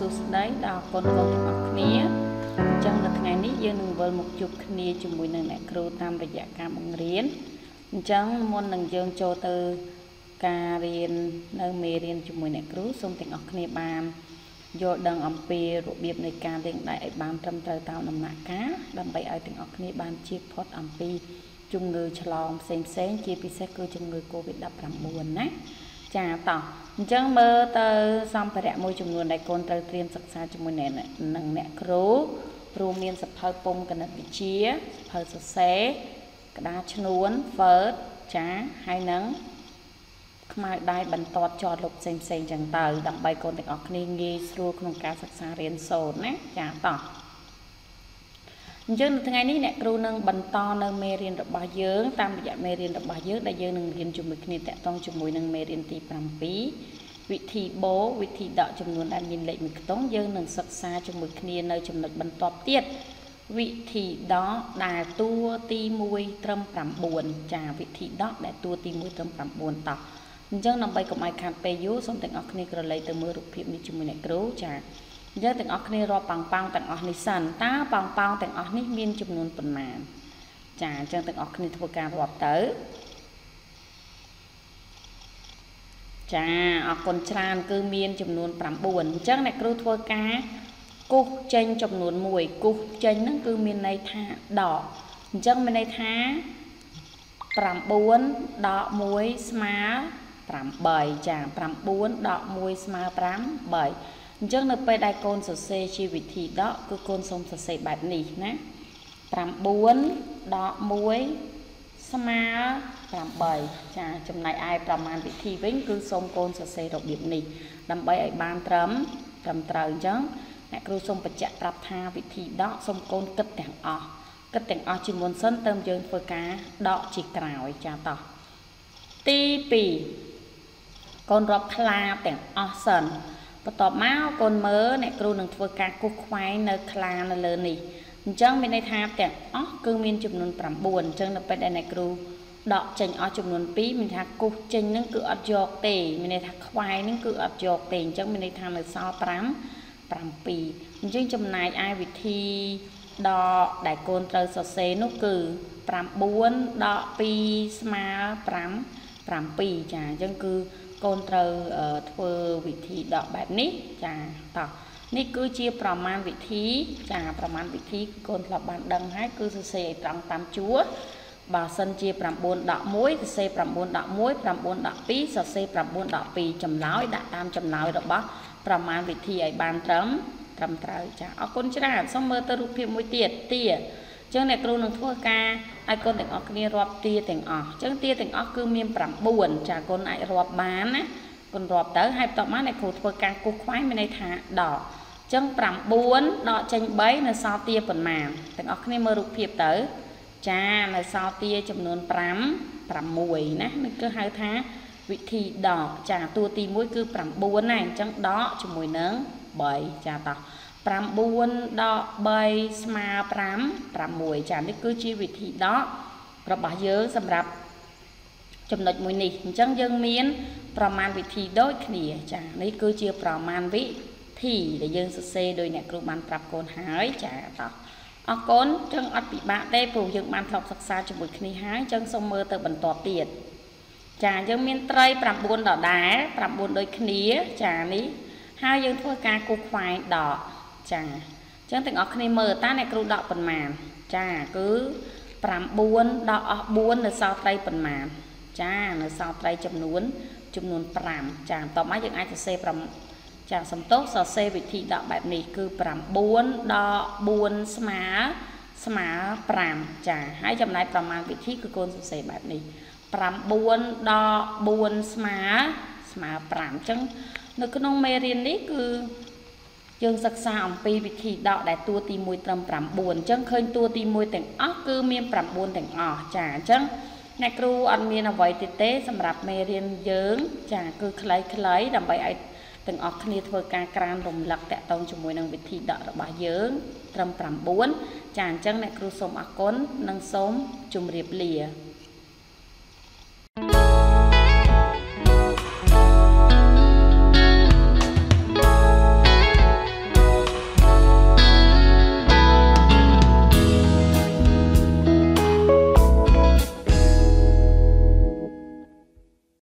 ស្តីដល់កូនកូនទាំងអស់គ្នាអញ្ចឹងនៅថ្ងៃនេះយើងនឹងវិលមកជួបគ្នាជាមួយនឹងអ្នកគ្រូតាមរយៈការបង្រៀនអញ្ចឹងមុននឹងយើងចូលទៅការរៀននៅមេរៀនជាមួយអ្នកគ្រូសូមទាំងអស់គ្នាបានយល់ដឹងអំពីរបៀបនៃការលេងដៃឲ្យបានត្រឹមត្រូវតាមដំណាក់កាលដើម្បីឲ្យទាំងអស់គ្នាបានជៀសផុតអំពីជំងឺឆ្លងផ្សេងផ្សេងជាពិសេសគឺជំងឺ Covid-19 ណា ចាតោះអញ្ចឹងមើលទៅសម្ភារៈមួយចំនួនដែលកូនត្រូវត្រៀមសិក្សាជាមួយនឹងអ្នកគ្រូរួមមានសភៅពុំគណិតវិទ្យាសភៅសរសេរក្តារឈ្នួន Word ចាហើយនឹងខ្មៅដៃបន្ទាត់ចតលុបផ្សេងផ្សេងចឹងទៅដើម្បីកូនទាំងអស់គ្នាងាយស្រួលក្នុងការសិក្សារៀនសូត្រណាចាតោះ អញ្ចឹងនៅថ្ងៃនេះអ្នកគ្រូនឹងបន្តនៅមេរៀនរបស់យើងតាមរយៈមេរៀនរបស់យើងដែលយើងនឹងរៀនជាមួយគ្នាតកតងជាមួយនឹងមេរៀនទី7វិធីបូវិធីដកចំនួនដែលមានលេខមួយខ្ទង់យើងនឹងសិក្សាជាមួយគ្នានៅចំណុចបន្ទាប់ទៀតវិធីដកដែលតួទី1ត្រឹម9ចាវិធីដកដែលតួទី1ត្រឹម9តោះអញ្ចឹងដើម្បីកុំឲ្យខាតពេលយូរសូមទាំងអស់គ្នាក្រឡេកទៅមើលរូបភាពនេះជាមួយអ្នកគ្រូចា យើងទាំងអស់គ្នារាប់ប៉ាំងប៉ាំងទាំងអស់នេះសិនតើប៉ាំងប៉ាំងទាំងអស់នេះមានចំនួនប៉ុន្មានចាអញ្ចឹងទាំងអស់គ្នាធ្វើការរាប់ទៅចាអរគុណច្រើនគឺមានចំនួន9អញ្ចឹងអ្នកគ្រូធ្វើការគូសចេញចំនួន1គូសចេញហ្នឹងគឺមានន័យថាដកអញ្ចឹងមានន័យថា9ដក1ស្មើ8ចា9ដក1ស្មើ8 អញ្ចឹងនៅពេលដែលកូនសរសេរជាវិធីដកគឺកូនសូមសរសេរបែបនេះណា9ដក1ស្មើ8ចាចំណែកឯប្រមាណវិធីវិញគឺសូមកូនសរសេររបៀបនេះដើម្បីឲ្យបានត្រឹមត្រឹមត្រូវអញ្ចឹងអ្នកគ្រូសូមបញ្ជាក់ប្រាប់ថាវិធីដកសូមកូនគិតទាំងអស់គិតទាំងអស់ជាមុនសិនទៅយើងធ្វើការដកជាក្រោយចាតោះទី2កូនរាប់ខ្លាទាំងអស់សិន បន្ទាប់មកកូនមើលអ្នកគ្រូនឹងធ្វើការគូសខ្វែងនៅខ្លានៅលើនេះអញ្ចឹងមានន័យថាទាំងអស់គឺមានចំនួន9អញ្ចឹងនៅពេលដែលអ្នកគ្រូដកចេញអស់ចំនួន2មានថាគូសចេញហ្នឹងគឺអត់យកទេមានន័យថាខ្វែងហ្នឹងគឺអត់យកទេអញ្ចឹងមានន័យថានៅសល់5 7អញ្ចឹងចំណាយឯវិធីដកដែលកូនត្រូវសរសេរនោះគឺ9ដក2ស្មើ5 7ចាអញ្ចឹងគឺ កូនត្រូវធ្វើវិធីដកបែបនេះចាតោះនេះគឺជាប្រមាណវិធីចាប្រមាណវិធីកូនធ្លាប់បានដឹងហើយគឺសរសេរឲ្យត្រង់តាមជួរបើសិនជា9ដក1សរសេរ9ដក1 9ដក2សរសេរ9ដក2ចម្លើយដាក់តាមចម្លើយរបស់ប្រមាណវិធីឲ្យបានត្រឹមត្រឹមត្រូវចាអរគុណច្រើនសូមមើលទៅរូបភាពមួយទៀតទា ចឹងអ្នកគ្រូនឹងធ្វើការឲ្យកូនទាំងអស់គ្នារាប់ទាទាំងអស់ចឹងទាទាំងអស់គឺមាន9ចាកូនអាចរាប់បានណាកូនរាប់ទៅហើយបន្ទាប់មកអ្នកគ្រូធ្វើការគូសខ្វែងមានន័យថាដកចឹង9ដកចេញ3នៅសល់ទាប៉ុន្មានទាំងអស់គ្នាមើលរូបភាពទៅចានៅសល់ទាចំនួន5 6ណានេះគឺហៅថាវិធីដកចាតួទី1គឺ9ណាអញ្ចឹងដកជាមួយនឹង3ចាតោះ 9ដក3ស្មើ5 6ចានេះគឺជាវិធីដករបស់យើងសម្រាប់ចំណុចមួយនេះអញ្ចឹងយើងមាន ប្រមាណវិធីដូចគ្នាចានេះគឺជាប្រមាណវិធីដែលយើងសរសេរដោយអ្នកគ្រូបានប្រាប់កូនហើយចាតោះអរគុណចឹងអត់ពិបាកទេព្រោះយើងបានធ្លាប់សិក្សាជាមួយគ្នាហើយចឹងសូមមើលទៅបន្តទៀតចាយើងមានត្រី9ដដែល9ដូចគ្នាចានេះហើយយើងធ្វើការគូសខ្វែងដក ចាអញ្ចឹងទាំងអស់គ្នាមើលតើអ្នកគ្រូដកប៉ុន្មានចាគឺ9ដកអស់4នៅសល់ត្រីប៉ុន្មានចានៅសល់ត្រីចំនួនចំនួន5ចាបន្ទាប់មកយើងអាចសរសេរ5ចាសំទោសសរសេរវិធីដកបែបនេះគឺ9ដក4ស្មើស្មើ5ចាហើយចំណាយប្រមាណវិធីគឺកូនសរសេរបែបនេះ9ដក4ស្មើស្មើ5អញ្ចឹងនៅក្នុងមេរៀននេះគឺ យើងសិក្សាអំពីវិធីដកដែលតួទី1ត្រឹម9អញ្ចឹងឃើញតួទី1ទាំងអស់គឺមាន9ទាំងអស់ចាអញ្ចឹងអ្នកគ្រូអត់មានអ្វីទៀតទេសម្រាប់មេរៀនយើង ចាគឺខ្លីៗដើម្បីឲ្យទាំងអស់គ្នាធ្វើការក្រានរំលឹកតកតងជាមួយនឹងវិធីដករបស់យើងត្រឹម9ចាអញ្ចឹងអ្នកគ្រូសូមអរគុណនិងសូមជម្រាបលា